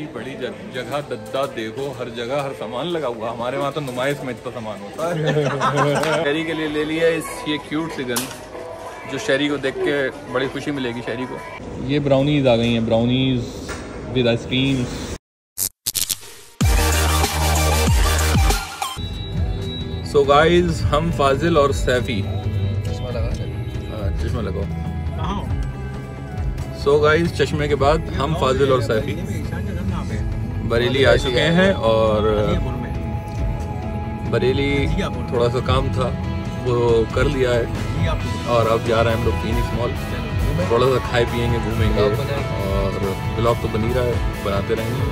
इतनी बड़ी जगह दद्दा देखो हर जगह हर सामान लगा हुआ। हमारे वहाँ तो नुमाइश में इतना सामान होता है। शहरी के लिए ले लिया इस ये क्यूट सी गन जो शहरी को देख के बड़ी खुशी मिलेगी शहरी को। ये ब्राउनीज आ गई हैं brownies with ice cream so guys हम फाजिल और सैफी हाँ, चश्मा लगाओ। सो गाइस चश्मे के बाद हम फाजिल और सैफी बरेली आ चुके हैं और बरेली थोड़ा सा काम था, वो कर लिया है। और अब जा रहे हैं हम लोग फीनिक्स मॉल थोड़ा सा खाए पिएँगे घूमेंगे। और ब्लॉग तो बन रहा है, बनाते रहेंगे।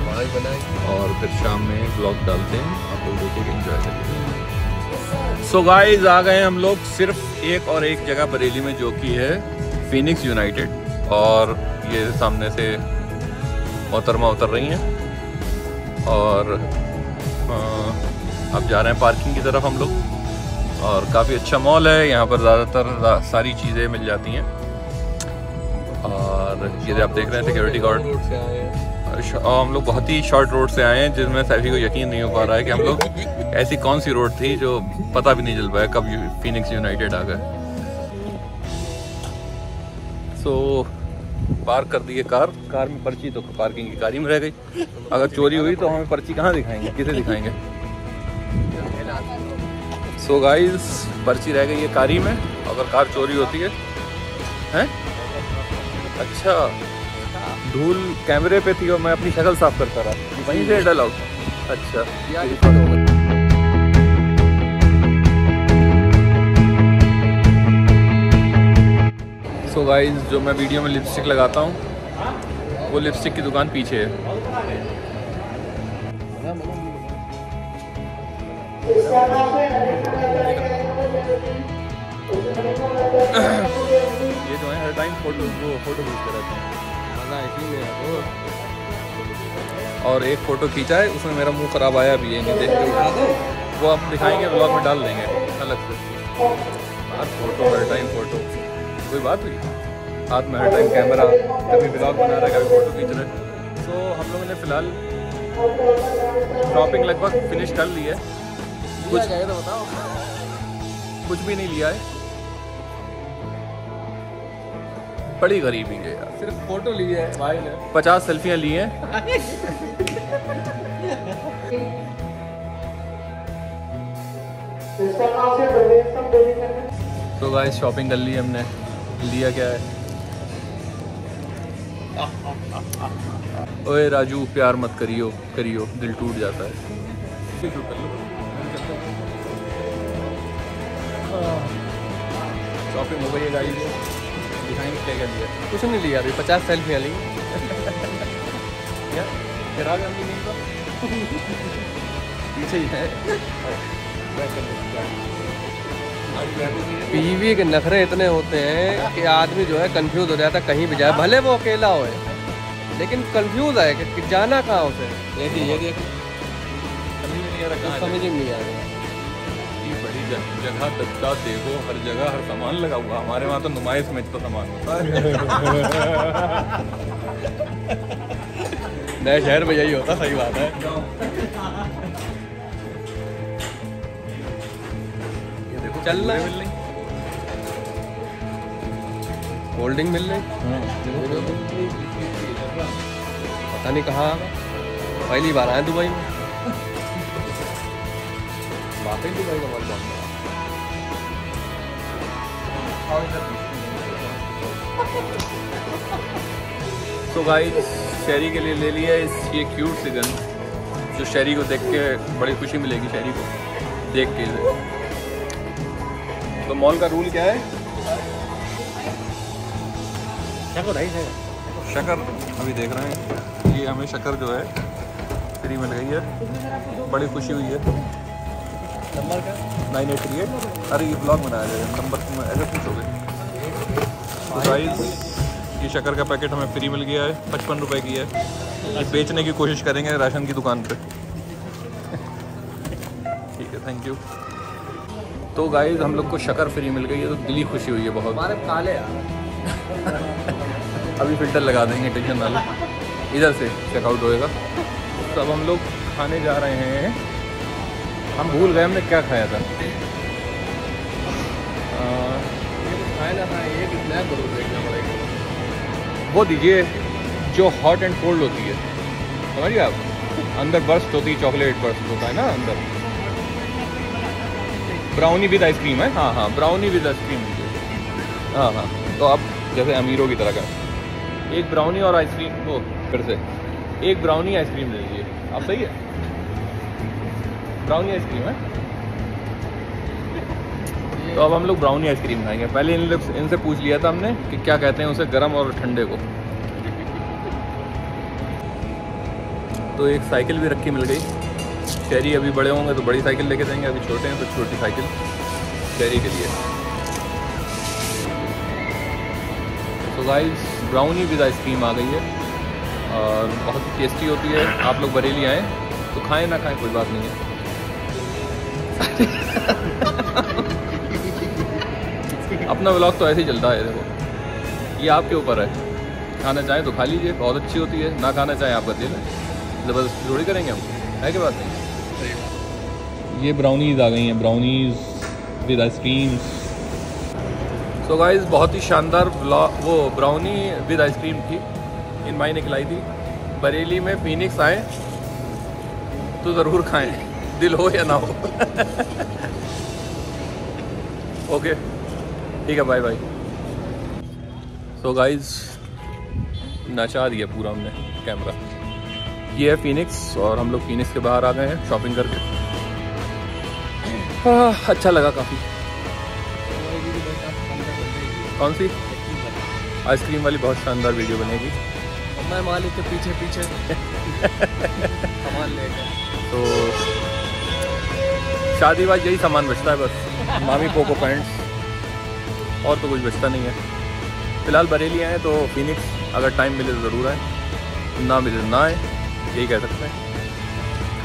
और फिर शाम में ब्लॉग डालते हैं, आप लोग देखेंगे एंजॉय करेंगे सो गाइस आ गए हम लोग सिर्फ़ एक और एक जगह बरेली में, जो कि है फिनिक्स यूनाइटेड और ये सामने से मोहतरमा उतर रही हैं। और अब जा रहे हैं पार्किंग की तरफ़ हम लोग। और काफ़ी अच्छा मॉल है, यहाँ पर ज़्यादातर सारी चीज़ें मिल जाती हैं। और ये आप देख रहे हैं सिक्योरिटी गार्ड और हम लोग बहुत ही शॉर्ट रोड से आए हैं, जिसमें सैफी को यकीन नहीं हो पा रहा है कि हम लोग ऐसी कौन सी रोड थी जो पता भी नहीं चल पाया कब फिनिक्स यूनाइटेड आ गए। सो पार्क कर दिए कार। कार में पर्ची तो पार्किंग की कार ही में रह गई। अगर चोरी हुई तो हमें पर्ची कहाँ दिखाएँगे? किसे दिखाएँगे? सो गाइस पर्ची रह गई है कार ही में। अगर कार चोरी होती है हैं? अच्छा। धूल कैमरे पे थी और मैं अपनी शक्ल साफ़ करता रहा। वहीं से डल आउट। अच्छा। सो गाइस जो मैं वीडियो में लिपस्टिक लगाता हूँ वो लिपस्टिक की दुकान पीछे है। ये जो है हर टाइम फ़ोटो वो फ़ोटो खींचते रहते हैं और एक फ़ोटो खींचा है उसमें मेरा मुँह खराब आया भी है नहीं देखते वो आप दिखाएँगे ब्लॉग में डाल देंगे अलग से। यार फ़ोटो हर टाइम फ़ोटो कोई बात हुई? हाथ में हर टाइम कैमरा कभी ब्लॉग बना रहा है कभी फ़ोटो खींच रहे हैं। तो हम लोगों ने फ़िलहाल शॉपिंग लगभग फिनिश कर ली है। कुछ तो बताओ। कुछ भी नहीं लिया है। बड़ी गरीबी है यार। सिर्फ़ फ़ोटो ली है भाई ने। पचास सेल्फियाँ ली हैं। तो गाइस शॉपिंग कर ली हमने। लिया क्या है। ओए राजू प्यार मत करियो करियो दिल टूट जाता है। शॉपिंग हो गई है गाइस दिखाएँगे क्या क्या लिया कुछ नहीं लिया अभी पचास सेल्फियाँ ली क्या? फिर आ गया पीछे ही है। बीवी के नखरे इतने होते हैं कि आदमी जो है कंफ्यूज हो जाता है कहीं भी जाए भले वो अकेला हो लेकिन कंफ्यूज है कि, कि जाना कहाँ उसे? देखिए ये देखिए समझ में नहीं आ रहा कहाँ समझ ही नहीं आ रहा। इतनी बड़ी जगह दद्दा देखो हर जगह हर सामान लगा हुआ हमारे वहाँ तो नुमाइश में इतना सामान होता है। नए शहर में यही होता सही बात है। ये देखो चल रहा है। मिल रही पता नहीं कहाँ। पहली बार आए दुबई में। वाकई दुबई का बहुत बहुत तो भाई शहरी के लिए ले लिया इस ये क्यूट सी गन जो शहरी को देख के बड़ी खुशी मिलेगी शहरी को। देख के। इसे। तो मॉल का रूल क्या है? शक्कर अभी देख रहे हैं। ये हमें शक्कर जो है फ्री मिल गई है। बड़ी खुशी हुई है। नंबर का नाइन एट थ्री एट अरे ये ब्लॉग बनाया जाएगा नंबर तुम ऐसे पूछोगे तो गाइस ये शक्कर का पैकेट हमें फ्री मिल गया है। पचपन रुपए की है। ये बेचने की कोशिश करेंगे राशन की दुकान पे। ठीक है थैंक यू तो गाइस हम लोग को शक्कर फ्री मिल गई है तो दिली खुशी हुई है बहुत। हमारे काले यार। अभी फ़िल्टर लगा देंगे टेंशन ना लो। इधर से चेकआउट होएगा। तो अब हम लोग खाने जा रहे हैं। हम भूल गए हमने क्या खाया था। वो दीजिए जो हॉट एंड कोल्ड होती है। समझिए आप? अंदर बर्स्ट होती है चॉकलेट बर्स्ट होता है ना अंदर। ब्राउनी विद आइसक्रीम है हाँ हाँ ब्राउनी विद आइसक्रीम हाँ हाँ। तो आप जैसे अमीरों की तरह का एक ब्राउनी और आइसक्रीम वो। फिर से। एक ब्राउनी आइसक्रीम ले लीजिए। आप सही है? ब्राउनी आइसक्रीम है तो अब हम लोग ब्राउनी आइसक्रीम खाएँगे। पहले इन लोग इनसे पूछ लिया था हमने कि क्या कहते हैं उसे गर्म और ठंडे को। तो एक साइकिल भी रखी मिल गई। शहरी अभी बड़े होंगे तो बड़ी साइकिल लेके देंगे अभी छोटे हैं तो छोटी साइकिल शहरी के लिए। तो guys brownie with ice cream आ गई है और बहुत टेस्टी होती है। आप लोग बरेली आएँ तो खाएँ ना खाएँ, कोई बात नहीं है। अपना ब्लॉग तो ऐसे ही चलता है, देखो। ये आपके ऊपर है। खाना चाहें तो खा लीजिए, बहुत अच्छी होती है। ना खाना चाहें आपका दिल। है ज़बरदस्ती थोड़ी करेंगे हम, है क्या बात नहीं? ये ब्राउनीज आ गई हैं brownies with ice creams so guys बहुत ही शानदार वो ब्राउनी विद आइसक्रीम थी इन माई ने खिलाई थी। बरेली में फिनिक्स आए तो ज़रूर खाएँ, दिल हो या ना हो। ओके ठीक है बाय बाय सो गाइस नचा दिया पूरा हमने कैमरा ये है फिनिक्स और हम लोग फिनिक्स के बाहर आ गए हैं शॉपिंग करके। हाँ अच्छा लगा काफ़ी। कौन सी? आइसक्रीम वाली बहुत शानदार वीडियो बनेगी। मैं मालिक के पीछे पीछे। सामान लेकर तो शादी बाद यही सामान बचता है बस। मामी पोको पैंट्स और तो कुछ बचता नहीं है। फ़िलहाल बरेली आए तो फिनिक्स अगर टाइम मिले तो ज़रूर आए। ना मिले तो ना आए। यही कह सकते हैं।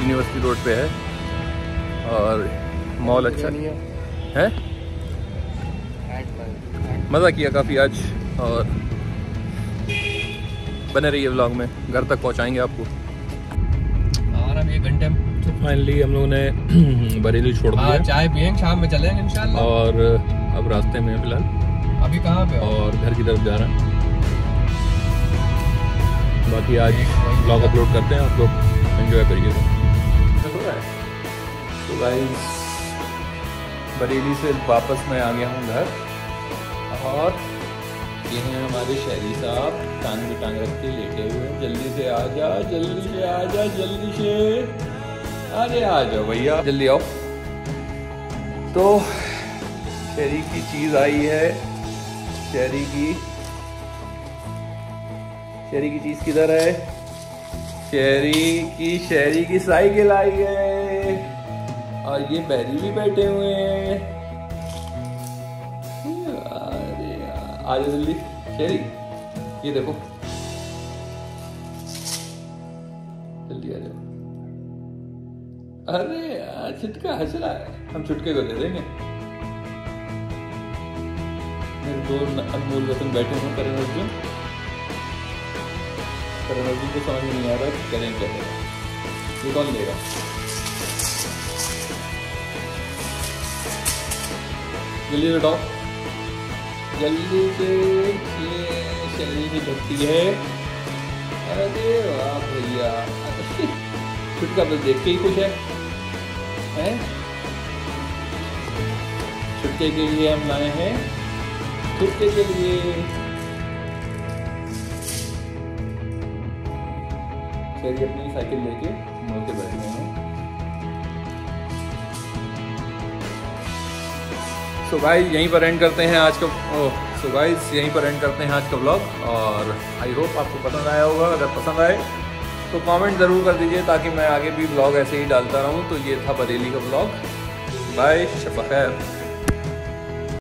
यूनिवर्सिटी रोड पे है। और मॉल अच्छा नहीं है। है? मज़ा किया काफ़ी आज और बने रहिए व्लॉग में घर तक पहुंचाएँगे आपको। और अब एक घंटे तो फाइनली हम लोगों ने बरेली छोड़ दिया चाय पियेंगे शाम में चलेंगे इंशाल्लाह। और अब रास्ते में फ़िलहाल। अभी कहाँ पे और घर की तरफ़ जा रहे हैं। बाकी आज ब्लॉग अपलोड करते हैं आप लोग एंजॉय करिएगा। तो गाइस बरेली से वापस मैं आ गया हूँ घर। और ये हैं हमारे शहरी साहब, टांग में टांग रख के लेटे हुए हैं। जल्दी से आ जा, जल्दी से आ जा, जल्दी से। अरे आ जाओ भैया, जल्दी आओ। तो शहरी की चीज़ आई है, शहरी की। शहरी की चीज़ किधर है? शहरी की शहरी की साइकिल आई है। और ये बहरी भी बैठे हुए हैं। अरे आ जाओ जल्दी। शहरी ये देखो। जल्दी आ जाओ। अरे छुटका हंस रहा है हम छुटके को दे देंगे। मेरे दो अनमोल वतन बैठे हैं, करण अर्जुन। करण अर्जुन को समझ में नहीं आ रहा करें क्या ये कौन लेगा जल्दी बताओ जल्दी से ये शरीर की भक्ति है। अरे वाह भैया। छुटका बस देख के ही खुश है। हैं? छुटके के लिए हम लाए हैं। छुटके के लिए। चलिए अपनी साइकिल लेके मोड़ के बैठ सो गाइस यहीं पर एंड करते हैं आज का सो गाइस यहीं पर एंड करते हैं आज का ब्लॉग और आई होप आपको पसंद आया होगा। अगर पसंद आए तो कमेंट ज़रूर कर दीजिए ताकि मैं आगे भी ब्लॉग ऐसे ही डालता रहूँ। तो ये था बरेली का ब्लॉग बाय शब खैर।